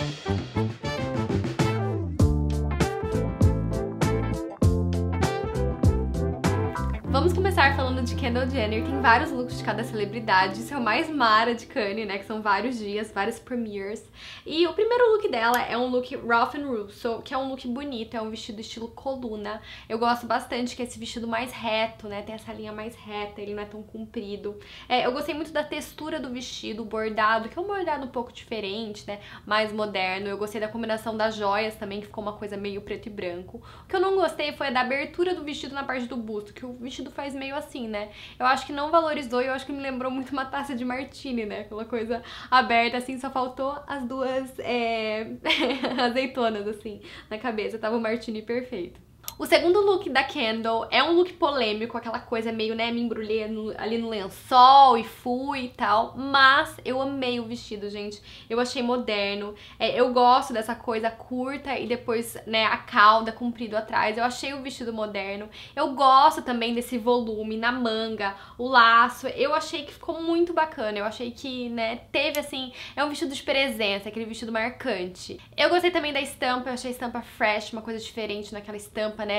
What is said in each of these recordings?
Thank you. Vamos começar falando de Kendall Jenner. Tem vários looks de cada celebridade. Isso é o mais mara de Kanye, né? Que são vários dias, vários premieres. E o primeiro look dela é um look Ralph Russo, que é um look bonito, é um vestido estilo coluna. Eu gosto bastante que é esse vestido mais reto, né? Tem essa linha mais reta, ele não é tão comprido. É, eu gostei muito da textura do vestido, o bordado, que é um bordado um pouco diferente, né? Mais moderno. Eu gostei da combinação das joias também, que ficou uma coisa meio preto e branco. O que eu não gostei foi da abertura do vestido na parte do busto, que o vestido vestido faz meio assim, né? Eu acho que não valorizou e eu acho que me lembrou muito uma taça de martini, né? Aquela coisa aberta, assim, só faltou as duas é... azeitonas, assim, na cabeça. Tava o martini perfeito. O segundo look da Kendall é um look polêmico, aquela coisa meio, né, me embrulhei no, ali no lençol e fui e tal, mas eu amei o vestido, gente. Eu achei moderno, é, eu gosto dessa coisa curta e depois, né, a cauda comprido atrás. Eu achei o vestido moderno. Eu gosto também desse volume na manga, o laço. Eu achei que ficou muito bacana. Eu achei que, né, teve assim, é um vestido de presença, aquele vestido marcante. Eu gostei também da estampa, eu achei a estampa fresh, uma coisa diferente naquela estampa, né?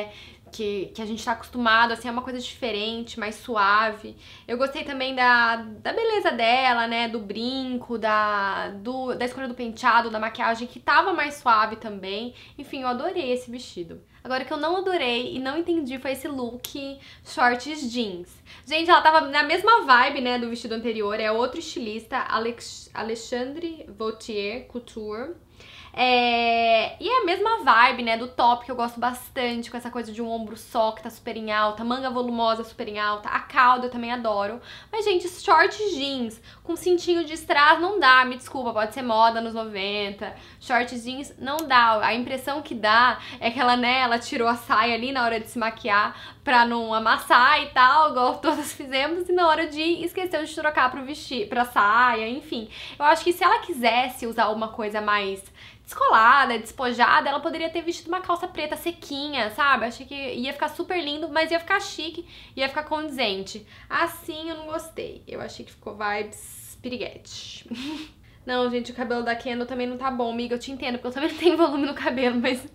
Que, que a gente tá acostumado, assim, é uma coisa diferente, mais suave. Eu gostei também da, da beleza dela, né? Do brinco, da, do, da escolha do penteado, da maquiagem, que tava mais suave também. Enfim, eu adorei esse vestido. Agora, o que eu não adorei e não entendi foi esse look shorts jeans. Gente, ela tava na mesma vibe, né, do vestido anterior. É outro estilista, Alex, Alexandre Vautier Couture. É... E é a mesma vibe, né, do top que eu gosto bastante, com essa coisa de um ombro só que tá super em alta, manga volumosa super em alta, a cauda eu também adoro. Mas, gente, short jeans com cintinho de strass não dá, me desculpa, pode ser moda nos 90. Short jeans não dá. A impressão que dá é que ela, né, ela tirou a saia ali na hora de se maquiar pra não amassar e tal, igual todas fizemos, e na hora de esqueceu de trocar pro vestir, pra saia, enfim. Eu acho que se ela quisesse usar uma coisa mais descolada, despojada, ela poderia ter vestido uma calça preta sequinha, sabe? Achei que ia ficar super lindo, mas ia ficar chique, ia ficar condizente. Assim eu não gostei. Eu achei que ficou vibes piriguete. Não, gente, o cabelo da Kendall também não tá bom, amiga. Eu te entendo, porque eu também não tenho volume no cabelo, mas,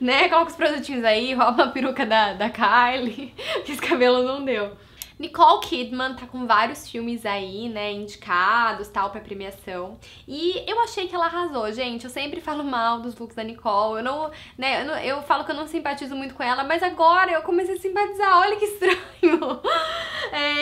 né, coloca os produtinhos aí, rouba a peruca da, da Kylie, que esse cabelo não deu. Nicole Kidman tá com vários filmes aí, né, indicados, tal, pra premiação. E eu achei que ela arrasou, gente. Eu sempre falo mal dos looks da Nicole. Eu não, né, eu, não, eu falo que eu não simpatizo muito com ela, mas agora eu comecei a simpatizar. Olha que estranho.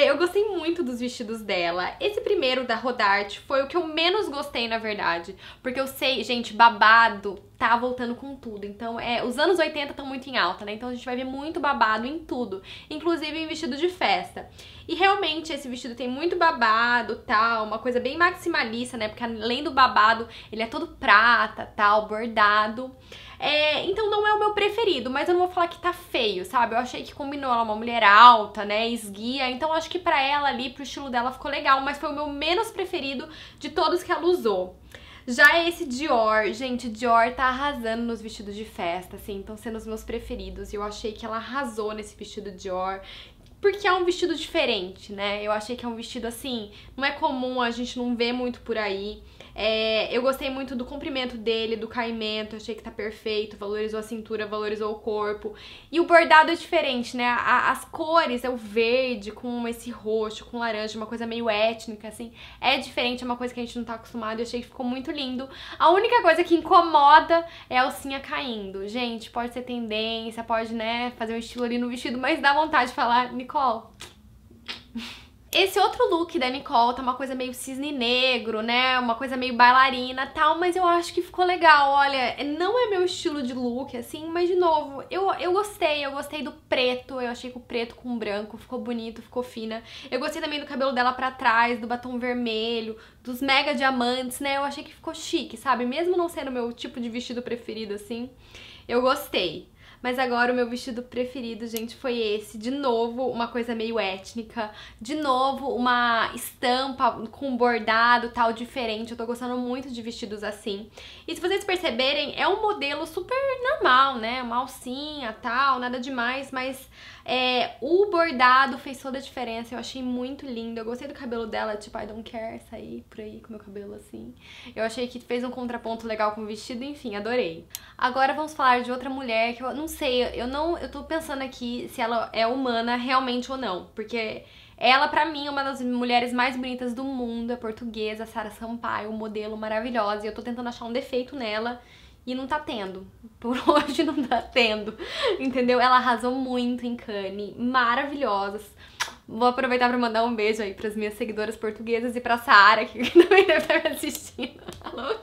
Eu gostei muito dos vestidos dela. Esse primeiro da Rodarte foi o que eu menos gostei, na verdade. Porque eu sei, gente, babado tá voltando com tudo. Então, é, os anos 80 estão muito em alta, né? Então a gente vai ver muito babado em tudo, inclusive em vestido de festa. E realmente esse vestido tem muito babado, tal, uma coisa bem maximalista, né? Porque além do babado, ele é todo prata, tal, bordado. É, então não é o meu preferido, mas eu não vou falar que tá feio, sabe? Eu achei que combinou ela uma mulher alta, né, esguia, então acho que pra ela ali, pro estilo dela ficou legal, mas foi o meu menos preferido de todos que ela usou. Já esse Dior, gente, Dior tá arrasando nos vestidos de festa, assim, estão sendo os meus preferidos. E eu achei que ela arrasou nesse vestido Dior porque é um vestido diferente, né? Eu achei que é um vestido assim, não é comum, a gente não vê muito por aí. É, eu gostei muito do comprimento dele, do caimento, achei que tá perfeito, valorizou a cintura, valorizou o corpo. E o bordado é diferente, né? A, as cores, é o verde com esse roxo, com laranja, uma coisa meio étnica, assim. É diferente, é uma coisa que a gente não tá acostumado, eu achei que ficou muito lindo. A única coisa que incomoda é a alcinha caindo. Gente, pode ser tendência, pode, né, fazer um estilo ali no vestido, mas dá vontade de falar, Nicole... Esse outro look da Nicole tá uma coisa meio cisne negro, né? Uma coisa meio bailarina tal, mas eu acho que ficou legal. Olha, não é meu estilo de look, assim, mas de novo, eu, eu gostei. Eu gostei do preto, eu achei que o preto com branco ficou bonito, ficou fina. Eu gostei também do cabelo dela pra trás, do batom vermelho, dos mega diamantes, né? Eu achei que ficou chique, sabe? Mesmo não sendo meu tipo de vestido preferido, assim, eu gostei. Mas agora o meu vestido preferido, gente, foi esse. De novo, uma coisa meio étnica. De novo, uma estampa com bordado tal, diferente. Eu tô gostando muito de vestidos assim. E se vocês perceberem, é um modelo super normal, né? Uma alcinha tal, nada demais, mas É, o bordado fez toda a diferença, eu achei muito lindo. Eu gostei do cabelo dela, tipo, I don't care sair por aí com meu cabelo assim. Eu achei que fez um contraponto legal com o vestido, enfim, adorei. Agora vamos falar de outra mulher que eu não sei, eu não, eu tô pensando aqui se ela é humana realmente ou não, porque ela, para mim, é uma das mulheres mais bonitas do mundo, é portuguesa, Sara Sampaio, um modelo maravilhosa, e eu tô tentando achar um defeito nela e não tá tendo. Por hoje não tá tendo. Entendeu? Ela arrasou muito em Cannes. Maravilhosas. Vou aproveitar para mandar um beijo aí pras minhas seguidoras portuguesas e pra Sara, que também deve estar me assistindo.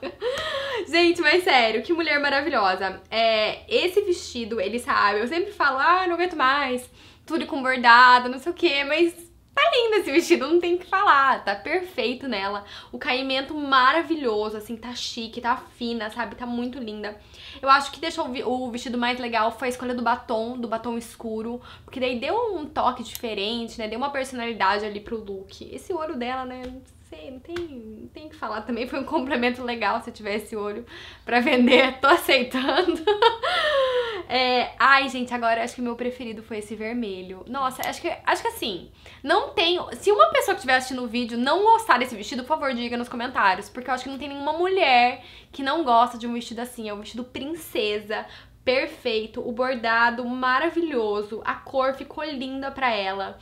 Gente, mas sério, que mulher maravilhosa. É, esse vestido, ele sabe, eu sempre falo, ah, não aguento mais, tudo com bordado, não sei o que, mas Tá lindo esse vestido, não tem o que falar, tá perfeito nela. O caimento maravilhoso, assim, tá chique, tá fina, sabe? Tá muito linda. Eu acho que deixou o vestido mais legal foi a escolha do batom, do batom escuro, porque daí deu um toque diferente, né? Deu uma personalidade ali pro look. Esse olho dela, né? Não sei, não tem, tem o que falar. Também foi um complemento legal se eu tivesse olho pra vender, tô aceitando. É, ai, gente, agora acho que o meu preferido foi esse vermelho. Nossa, acho que, acho que assim, não tem. Se uma pessoa que estiver assistindo o vídeo não gostar desse vestido, por favor, diga nos comentários. Porque eu acho que não tem nenhuma mulher que não gosta de um vestido assim. É um vestido princesa, perfeito, o bordado maravilhoso, a cor ficou linda pra ela.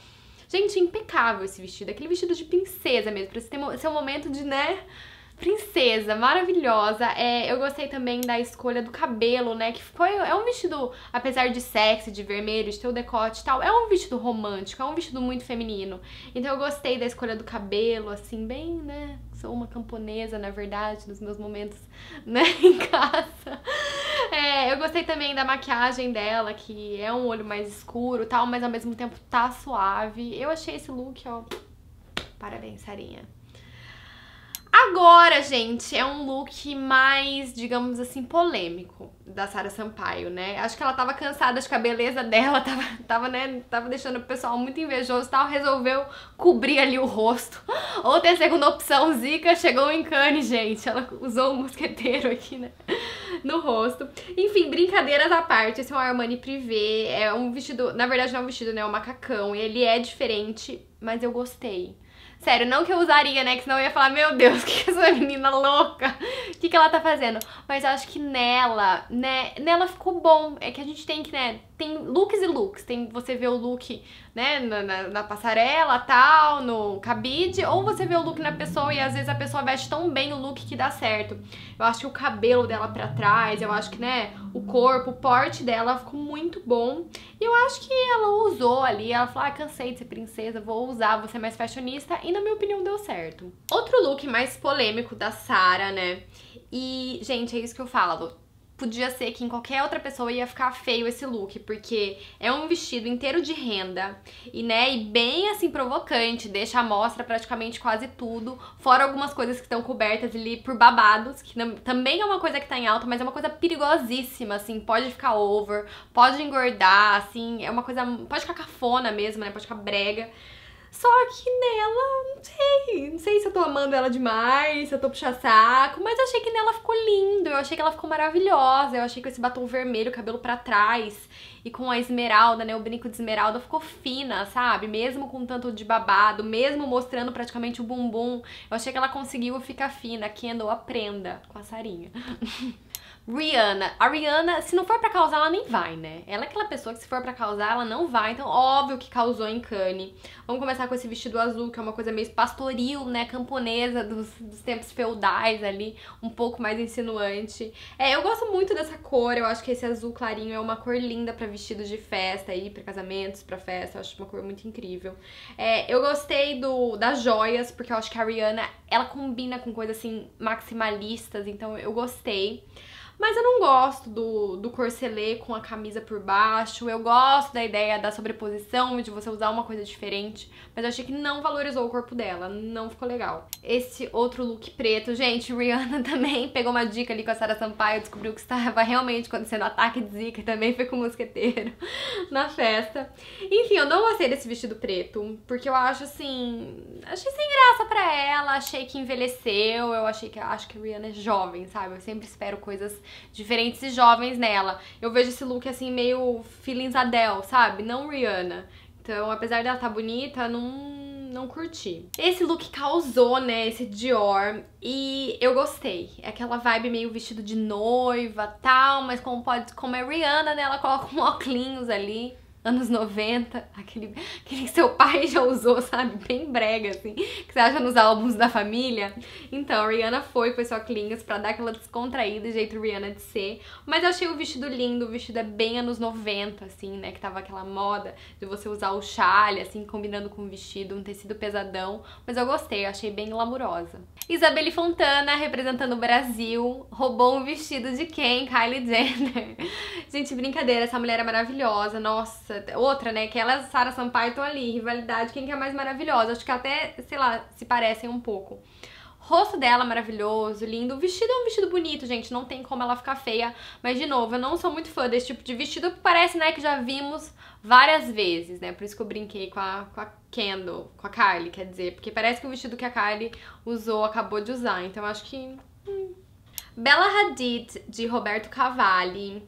Gente, impecável esse vestido. Aquele vestido de princesa mesmo, pra você ter seu momento de, né? Princesa, maravilhosa. É, eu gostei também da escolha do cabelo, né? Que ficou. É um vestido, apesar de sexy, de vermelho, de ter o decote e tal, é um vestido romântico, é um vestido muito feminino. Então eu gostei da escolha do cabelo, assim, bem, né? Sou uma camponesa, na verdade, nos meus momentos, né, em casa. É, eu gostei também da maquiagem dela, que é um olho mais escuro tal, mas ao mesmo tempo tá suave. Eu achei esse look, ó. Parabéns, Sarinha. Agora, gente, é um look mais, digamos assim, polêmico da Sara Sampaio, né? Acho que ela tava cansada, acho que a beleza dela tava, tava, né, tava deixando o pessoal muito invejoso e tal, resolveu cobrir ali o rosto. Outra segunda opção, Zika chegou em Cannes, gente. Ela usou o um mosqueteiro aqui, né, no rosto. Enfim, brincadeiras à parte, esse é um Armani Privé, é um vestido, na verdade não é um vestido, né, é um macacão, ele é diferente, mas eu gostei. Sério, não que eu usaria, né? Que senão eu ia falar, meu Deus, que, que essa menina louca? O que, que ela tá fazendo? Mas eu acho que nela, né? Nela ficou bom. É que a gente tem que, né? Tem looks e looks. Tem você vê o look, né? Na, na, na passarela, tal, no cabide. Ou você vê o look na pessoa e às vezes a pessoa veste tão bem o look que dá certo. Eu acho que o cabelo dela pra trás, eu acho que, né? O corpo, o porte dela ficou muito bom. E eu acho que ela usou ali. Ela falou, ah, cansei de ser princesa, vou usar, vou ser mais fashionista e na minha opinião deu certo. Outro look mais polêmico da Sara, né? E, gente, é isso que eu falo podia ser que em qualquer outra pessoa ia ficar feio esse look, porque é um vestido inteiro de renda e, né, e bem assim provocante, deixa a mostra praticamente quase tudo, fora algumas coisas que estão cobertas ali por babados, que não, também é uma coisa que tá em alta, mas é uma coisa perigosíssima, assim, pode ficar over, pode engordar, assim, é uma coisa, pode ficar cafona mesmo, né, pode ficar brega. Só que nela, não sei, não sei se eu tô amando ela demais, se eu tô puxando saco, mas eu achei que nela ficou lindo, eu achei que ela ficou maravilhosa, eu achei que esse batom vermelho, cabelo para trás e com a esmeralda, né, o brinco de esmeralda ficou fina, sabe? Mesmo com tanto de babado, mesmo mostrando praticamente o bumbum, eu achei que ela conseguiu ficar fina. Kendall, aprenda com a Sarinha. Rihanna. A Rihanna, se não for pra causar, ela nem vai, né? Ela é aquela pessoa que se for pra causar, ela não vai. Então, óbvio que causou em Cannes. Vamos começar com esse vestido azul, que é uma coisa meio pastoril, né? Camponesa dos, dos tempos feudais ali. Um pouco mais insinuante. É, eu gosto muito dessa cor. Eu acho que esse azul clarinho é uma cor linda pra vestidos de festa aí, pra casamentos, pra festa. Eu acho uma cor muito incrível. É, eu gostei do, das joias, porque eu acho que a Rihanna, ela combina com coisas assim, maximalistas. Então, eu gostei. Mas eu não gosto do, do corcelê com a camisa por baixo. Eu gosto da ideia da sobreposição, de você usar uma coisa diferente. Mas eu achei que não valorizou o corpo dela. Não ficou legal. Esse outro look preto, gente, Rihanna também pegou uma dica ali com a Sarah Sampaio. Descobriu que estava realmente acontecendo ataque de zika. Também foi com o mosqueteiro na festa. Enfim, eu não gostei desse vestido preto. Porque eu acho assim... Achei sem graça pra ela. Achei que envelheceu. Eu achei que... Acho que a Rihanna é jovem, sabe? Eu sempre espero coisas diferentes e jovens nela. Eu vejo esse look assim meio feelings Adele, sabe? Não Rihanna. Então, apesar dela estar tá bonita, não não curti. Esse look causou, né, esse Dior, e eu gostei. É aquela vibe meio vestido de noiva, tal, mas como pode, como é Rihanna, né, ela coloca um óculos ali anos 90, aquele, aquele que seu pai já usou, sabe? Bem brega, assim, que você acha nos álbuns da família. Então, a Rihanna foi com esse óculos pra dar aquela descontraída, jeito Rihanna de ser. Mas eu achei o vestido lindo, o vestido é bem anos 90, assim, né? Que tava aquela moda de você usar o chale, assim, combinando com o vestido, um tecido pesadão. Mas eu gostei, eu achei bem glamurosa. Isabelle Fontana, representando o Brasil, roubou um vestido de quem? Kylie Jenner. Gente, brincadeira, essa mulher é maravilhosa, nossa. Outra, né, que ela e Sarah Sampaio estão ali, rivalidade, quem que é mais maravilhosa. Acho que até, sei lá, se parecem um pouco. Rosto dela maravilhoso, lindo. O vestido é um vestido bonito, gente. Não tem como ela ficar feia. Mas, de novo, eu não sou muito fã desse tipo de vestido. Parece, né, que já vimos várias vezes, né? Por isso que eu brinquei com a, com a Kendall, com a Kylie, quer dizer. Porque parece que o vestido que a Kylie usou, acabou de usar. Então, acho que... Hum. Bella Hadid, de Roberto Cavalli.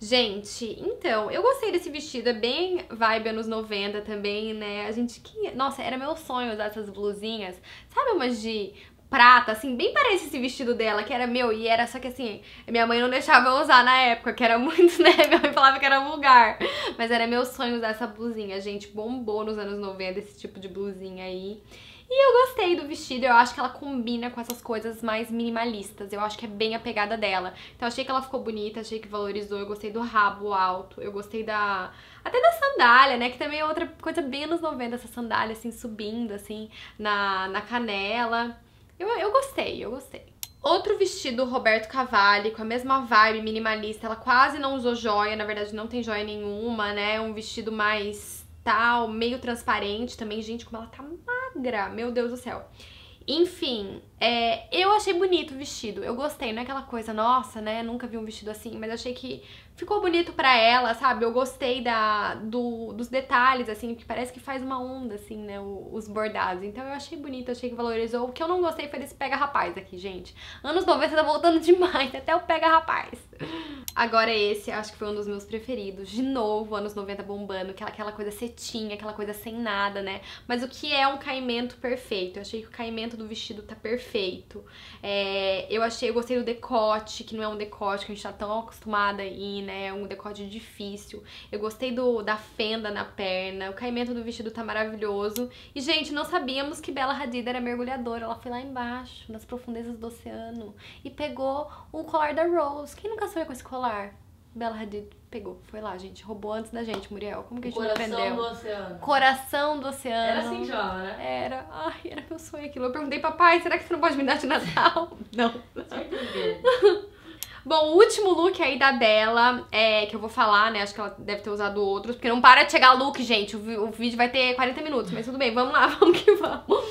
Gente, então, eu gostei desse vestido, é bem vibe anos 90 também, né? A gente que. Nossa, era meu sonho usar essas blusinhas. Sabe umas de prata, assim, bem parece esse vestido dela, que era meu, e era só que assim, minha mãe não deixava eu usar na época, que era muito, né? Minha mãe falava que era vulgar. Mas era meu sonho usar essa blusinha, gente. Bombou nos anos 90 esse tipo de blusinha aí. E eu gostei do vestido, eu acho que ela combina com essas coisas mais minimalistas. Eu acho que é bem a pegada dela. Então achei que ela ficou bonita, achei que valorizou, eu gostei do rabo alto, eu gostei da. Até da sandália, né? Que também é outra coisa bem anos 90, essa sandália assim, subindo, assim, na, na canela. Eu, eu gostei, eu gostei. Outro vestido Roberto Cavalli, com a mesma vibe minimalista, ela quase não usou joia, na verdade não tem joia nenhuma, né? Um vestido mais tal, meio transparente também. Gente, como ela tá meu Deus do céu. Enfim, é, eu achei bonito o vestido, eu gostei, não é aquela coisa, nossa, né, nunca vi um vestido assim, mas achei que ficou bonito pra ela, sabe? Eu gostei da, do, dos detalhes, assim, que parece que faz uma onda, assim, né, os bordados. Então eu achei bonito, achei que valorizou. O que eu não gostei foi desse pega-rapaz aqui, gente. Anos 90 tá voltando demais, até o pega-rapaz. Agora esse, acho que foi um dos meus preferidos. De novo, anos 90 bombando, aquela, aquela coisa cetinha, aquela coisa sem nada, né? Mas o que é um caimento perfeito? Eu achei que o caimento do vestido tá perfeito. É, eu achei, eu gostei do decote, que não é um decote que a gente tá tão acostumada aí, né? É um decote difícil. Eu gostei do, da fenda na perna, o caimento do vestido tá maravilhoso. E, gente, não sabíamos que Bella Hadid era mergulhadora. Ela foi lá embaixo, nas profundezas do oceano, e pegou o colar da Rose. Quem nunca sonhou com esse colar? Bella Hadid pegou, foi lá, gente. Roubou antes da gente, Muriel. Como que a gente Coração não aprendeu? do oceano. Coração do oceano. Era assim já, né? Era. Ai, era meu sonho aquilo. Eu perguntei, papai, será que você não pode me dar de Natal? não. Bom, o último look aí da Bella, é, que eu vou falar, né? Acho que ela deve ter usado outros, porque não para de chegar look, gente. O, o vídeo vai ter 40 minutos, mas tudo bem, vamos lá, vamos que vamos.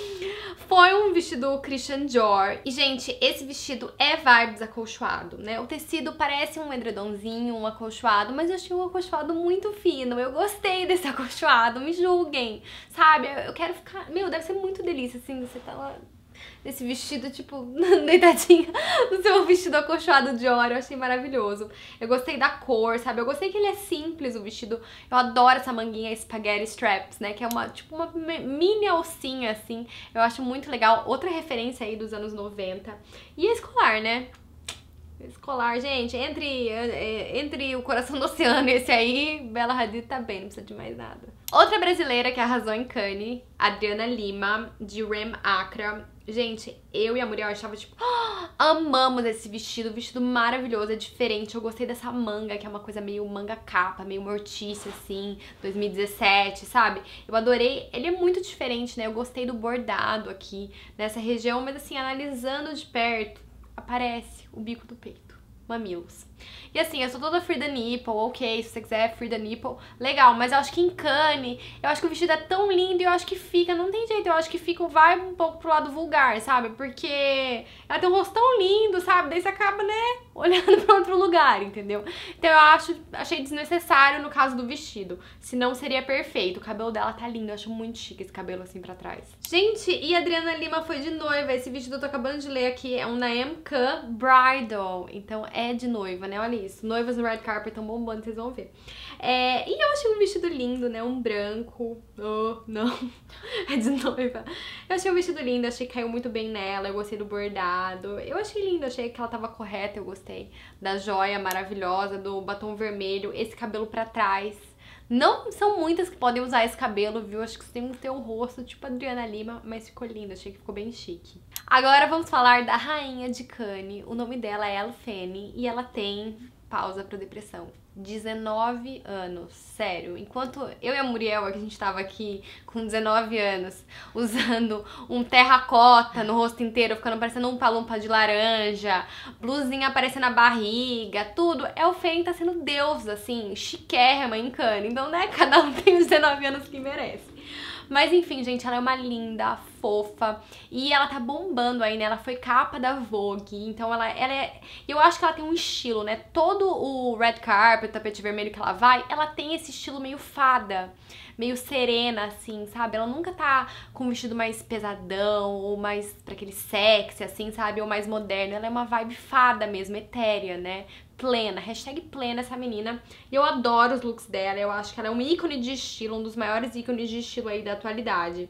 Foi um vestido Christian Dior. E, gente, esse vestido é vibes acolchoado, né? O tecido parece um edredomzinho, um acolchoado, mas eu achei um acolchoado muito fino. Eu gostei desse acolchoado, me julguem, sabe? Eu quero ficar... Meu, deve ser muito delícia, assim, você tá lá nesse vestido, tipo, deitadinha no seu vestido acolchoado de ouro. Eu achei maravilhoso. Eu gostei da cor, sabe? Eu gostei que ele é simples, o vestido. Eu adoro essa manguinha spaghetti straps, né? Que é uma, tipo, uma mini alcinha, assim. Eu acho muito legal. Outra referência aí dos anos 90. E esse colar, né? Escolar, gente, entre, eh, entre o coração do oceano e esse aí, Bela Hadid tá bem, não precisa de mais nada. Outra brasileira que arrasou em Cannes, Adriana Lima, de Rem Acra. Gente, eu e a Muriel estava tipo, "Ah, amamos esse vestido, vestido maravilhoso, é diferente. Eu gostei dessa manga, que é uma coisa meio manga capa, meio mortícia assim, 2017, sabe? Eu adorei, ele é muito diferente, né? Eu gostei do bordado aqui nessa região, mas assim, analisando de perto, aparece o bico do peito, mamilos. E assim, eu sou toda free the nipple, ok, se você quiser free the nipple, legal, mas eu acho que em Cane, eu acho que o vestido é tão lindo e eu acho que fica, não tem jeito, eu acho que fica, vai um pouco pro lado vulgar, sabe? Porque ela tem um rosto tão lindo, sabe? Daí você acaba, né, olhando pra outro lugar, entendeu? Então eu acho, achei desnecessário no caso do vestido, senão seria perfeito. O cabelo dela tá lindo, eu acho muito chique esse cabelo assim pra trás. Gente, e Adriana Lima foi de noiva, esse vestido eu tô acabando de ler aqui, é um Naam Khan Bridal, então é de noiva, né? Olha isso. Noivas no red carpet estão bombando, vocês vão ver. É, e eu achei um vestido lindo, né? Um branco. Oh, não. é de noiva. Eu achei um vestido lindo, achei que caiu muito bem nela. Eu gostei do bordado. Eu achei lindo, achei que ela tava correta, eu gostei. Da joia maravilhosa, do batom vermelho, esse cabelo pra trás. Não são muitas que podem usar esse cabelo, viu? Acho que você tem que ter um rosto tipo Adriana Lima, mas ficou lindo, achei que ficou bem chique. Agora vamos falar da rainha de Cannes. O nome dela é Fanny e ela tem pausa para depressão. 19 anos, sério. Enquanto eu e a Muriel, a gente tava aqui com 19 anos, usando um terracota no rosto inteiro, ficando parecendo um palumpa de laranja, blusinha aparecendo na barriga, tudo. É o Fênix tá sendo deus, assim, chiquérrima em cana. Então, né, cada um tem os 19 anos que merece. Mas enfim, gente, ela é uma linda, fofa. E ela tá bombando aí, né? Ela foi capa da Vogue. Então ela, ela é. Eu acho que ela tem um estilo, né? Todo o red carpet, tapete vermelho que ela vai, ela tem esse estilo meio fada meio serena, assim, sabe? Ela nunca tá com um vestido mais pesadão ou mais pra aquele sexy, assim, sabe? Ou mais moderno. Ela é uma vibe fada mesmo, etérea, né? Plena, hashtag plena essa menina. E eu adoro os looks dela, eu acho que ela é um ícone de estilo, um dos maiores ícones de estilo aí da atualidade.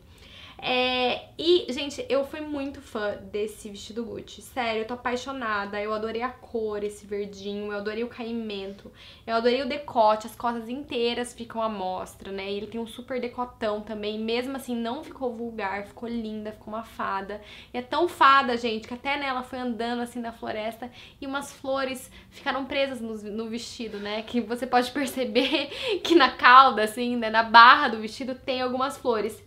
É, e, gente, eu fui muito fã desse vestido Gucci. Sério, eu tô apaixonada. Eu adorei a cor, esse verdinho. Eu adorei o caimento. Eu adorei o decote. As costas inteiras ficam à mostra, né? Ele tem um super decotão também. Mesmo assim, não ficou vulgar. Ficou linda, ficou uma fada. E é tão fada, gente, que até nela foi andando assim na floresta e umas flores ficaram presas no, no vestido, né? Que você pode perceber que na cauda, assim, né? Na barra do vestido tem algumas flores.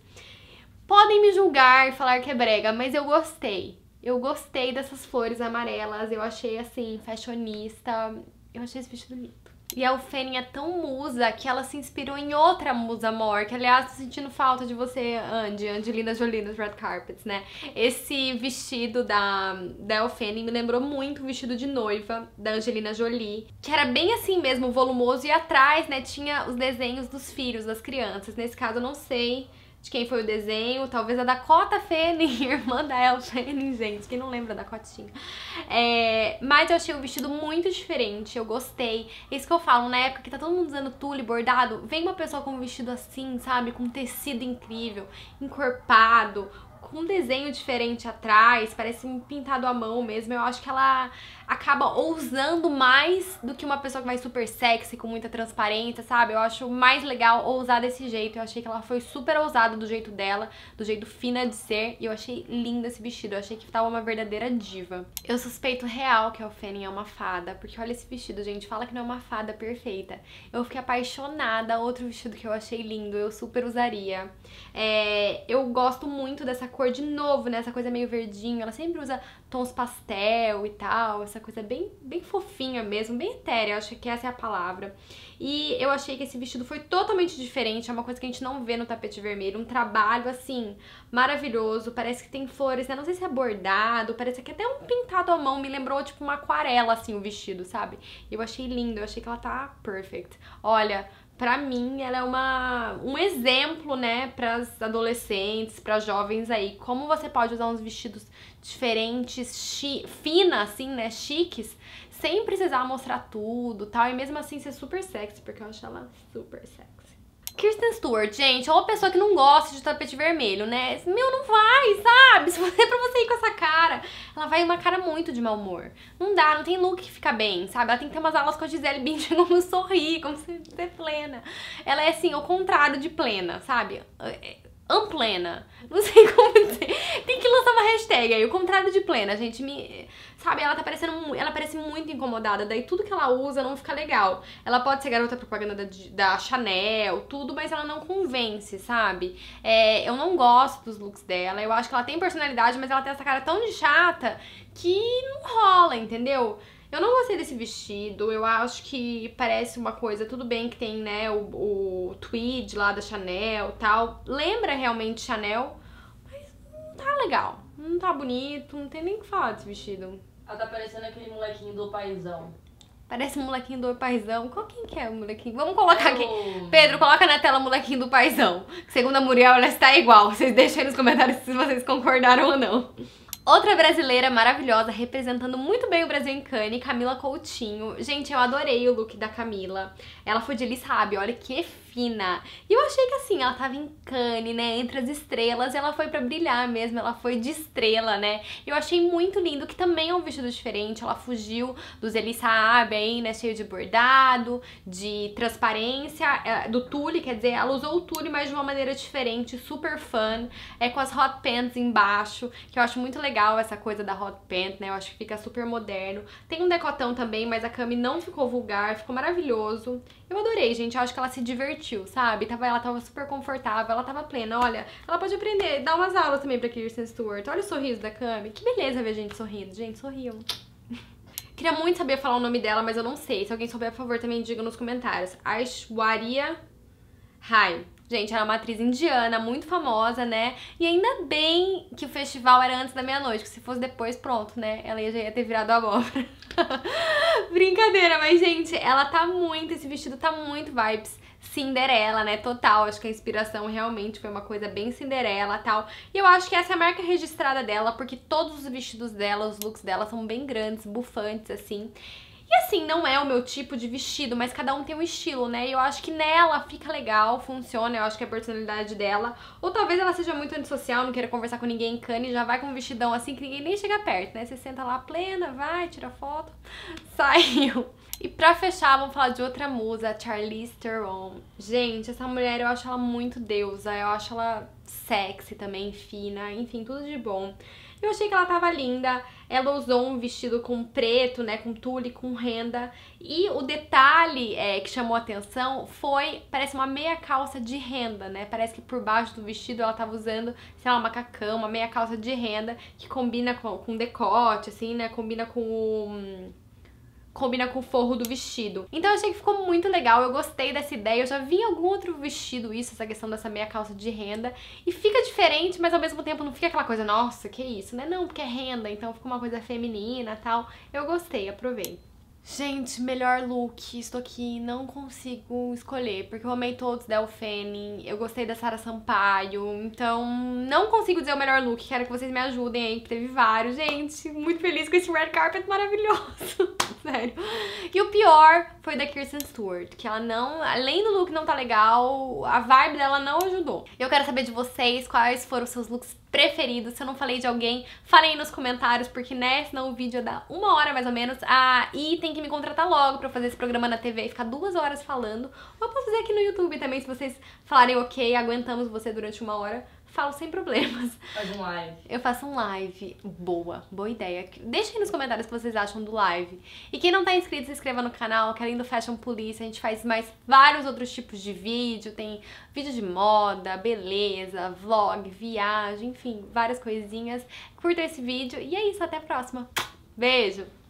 Podem me julgar e falar que é brega, mas eu gostei. Eu gostei dessas flores amarelas, eu achei assim, fashionista. Eu achei esse vestido lindo. E a Eufênia é tão musa que ela se inspirou em outra musa mor, que aliás tô sentindo falta de você, Andy, Angelina Jolie nos Red Carpets, né? Esse vestido da, da Eufênia me lembrou muito o vestido de noiva da Angelina Jolie, que era bem assim mesmo, volumoso, e atrás, né, tinha os desenhos dos filhos, das crianças. Nesse caso eu não sei de quem foi o desenho, talvez a Dakota Fanning, irmã da Elle Fanning, gente, quem não lembra da Cotinha. É, mas eu achei o vestido muito diferente, eu gostei. É isso que eu falo, na época que tá todo mundo usando tule bordado, vem uma pessoa com um vestido assim, sabe, com um tecido incrível, encorpado, com um desenho diferente atrás, parece pintado à mão mesmo. Eu acho que ela acaba ousando mais do que uma pessoa que vai super sexy, com muita transparência, sabe? Eu acho mais legal ousar desse jeito. Eu achei que ela foi super ousada do jeito dela, do jeito fina de ser, e eu achei lindo esse vestido. Eu achei que tava uma verdadeira diva. Eu suspeito real que a Fanny é uma fada, porque olha esse vestido, gente, fala que não é uma fada perfeita. Eu fiquei apaixonada, outro vestido que eu achei lindo, eu super usaria. É, eu gosto muito dessa cor de novo, né? Essa coisa meio verdinho. Ela sempre usa tons pastel e tal, essa coisa bem, bem fofinha mesmo, bem etérea, acho que essa é a palavra. E eu achei que esse vestido foi totalmente diferente, é uma coisa que a gente não vê no tapete vermelho, um trabalho assim, maravilhoso, parece que tem flores, né? Não sei se é bordado, parece que até um pintado à mão, me lembrou tipo uma aquarela assim o vestido, sabe? Eu achei lindo, eu achei que ela tá perfect. Olha, para mim, ela é uma, um exemplo, né, para as adolescentes, para jovens aí, como você pode usar uns vestidos diferentes, chi, fina, assim, né, chiques, sem precisar mostrar tudo, tal, e mesmo assim ser super sexy, porque eu acho ela super sexy. Kirsten Stewart, gente, é uma pessoa que não gosta de tapete vermelho, né? Meu, não vai, sabe? Se você, é pra você ir com essa cara, ela vai uma cara muito de mau humor. Não dá, não tem look que fica bem, sabe? Ela tem que ter umas aulas com a Gisele Bündchen como sorrir, como ser, plena. Ela é, assim, o contrário de plena, sabe? Amplena. Não sei como dizer. Tem que lançar uma hashtag aí. O contrário de plena, gente. Me, sabe, ela tá parecendo. Ela parece muito incomodada. Daí tudo que ela usa não fica legal. Ela pode ser garota propaganda da, da Chanel, tudo, mas ela não convence, sabe? É, eu não gosto dos looks dela. Eu acho que ela tem personalidade, mas ela tem essa cara tão de chata que não rola, entendeu? Eu não gostei desse vestido, eu acho que parece uma coisa, tudo bem que tem, né, o, o tweed lá da Chanel e tal. Lembra realmente Chanel, mas não tá legal. Não tá bonito, não tem nem o que falar desse vestido. Ela tá parecendo aquele molequinho do paizão. Parece um molequinho do paizão. Qual quem que é o molequinho? Vamos colocar é aqui. Pedro, coloca na tela o molequinho do paizão. Segundo a Muriel, ela está igual. Vocês deixem aí nos comentários se vocês concordaram ou não. Outra brasileira maravilhosa, representando muito bem o Brasil em Cannes, Camila Coutinho. Gente, eu adorei o look da Camila. Ela foi de Elis Rabi, olha que fina. E eu achei que assim, ela tava em Cannes, né, entre as estrelas, e ela foi para brilhar mesmo, ela foi de estrela, né. Eu achei muito lindo, que também é um vestido diferente, ela fugiu dos Elis Rabi aí, né, cheio de bordado, de transparência, é, do tule, quer dizer, ela usou o tule, mas de uma maneira diferente, super fun, é com as hot pants embaixo, que eu acho muito legal essa coisa da hot pant, né, eu acho que fica super moderno. Tem um decotão também, mas a Cami não ficou vulgar, ficou maravilhoso. Eu adorei, gente, eu acho que ela se divertiu sabe? Tava, ela tava super confortável, ela tava plena. Olha, ela pode aprender, dar umas aulas também pra Kirsten Stewart. Olha o sorriso da Cami. Que beleza ver gente sorrindo. Gente, sorriam. Queria muito saber falar o nome dela, mas eu não sei. Se alguém souber, por favor, também diga nos comentários. Aishwarya Rai. Gente, ela é uma atriz indiana, muito famosa, né? E ainda bem que o festival era antes da meia-noite, que se fosse depois, pronto, né? Ela já ia ter virado abóbora. Brincadeira, mas, gente, ela tá muito, esse vestido tá muito vibes Cinderela, né? Total. Acho que a inspiração realmente foi uma coisa bem Cinderela tal. E eu acho que essa é a marca registrada dela, porque todos os vestidos dela, os looks dela são bem grandes, bufantes, assim. Assim, não é o meu tipo de vestido, mas cada um tem um estilo, né? E eu acho que nela fica legal, funciona, eu acho que é a personalidade dela. Ou talvez ela seja muito antissocial, não queira conversar com ninguém em cane, já vai com um vestidão assim que ninguém nem chega perto, né? Você senta lá plena, vai, tira foto, saiu. E pra fechar, vamos falar de outra musa, Charlize Theron. Gente, essa mulher eu acho ela muito deusa, eu acho ela sexy também, fina, enfim, tudo de bom. Eu achei que ela tava linda. Ela usou um vestido com preto, né, com tule, com renda. E o detalhe é, que chamou atenção foi, parece uma meia calça de renda, né? Parece que por baixo do vestido ela tava usando, sei lá, uma macacão, uma meia calça de renda, que combina com, com decote, assim, né? Combina com o combina com o forro do vestido. Então eu achei que ficou muito legal, eu gostei dessa ideia, eu já vi em algum outro vestido isso, essa questão dessa meia calça de renda, e fica diferente, mas ao mesmo tempo não fica aquela coisa, nossa, que isso, né? Não, porque é renda, então fica uma coisa feminina tal. Eu gostei, aprovei. Gente, melhor look, estou aqui, não consigo escolher, porque eu amei todos da Elfene, eu gostei da Sara Sampaio, então não consigo dizer o melhor look, quero que vocês me ajudem aí, que teve vários, gente, muito feliz com esse red carpet maravilhoso, sério. E o pior foi da Kirsten Stewart, que ela não, além do look não tá legal, a vibe dela não ajudou. Eu quero saber de vocês quais foram os seus looks preferido. Se eu não falei de alguém, falei nos comentários, porque, né, senão o vídeo dá uma hora mais ou menos. Ah, e tem que me contratar logo pra fazer esse programa na TV e ficar duas horas falando. Ou eu posso fazer aqui no YouTube também, se vocês falarem ok, aguentamos você durante uma hora falo sem problemas. Faz um live. Eu faço um live. Boa, boa ideia. Deixa aí nos comentários o que vocês acham do live. E quem não tá inscrito, se inscreva no canal, que além do Fashion Police, a gente faz mais vários outros tipos de vídeo. Tem vídeo de moda, beleza, vlog, viagem, enfim, várias coisinhas. Curta esse vídeo e é isso, até a próxima. Beijo!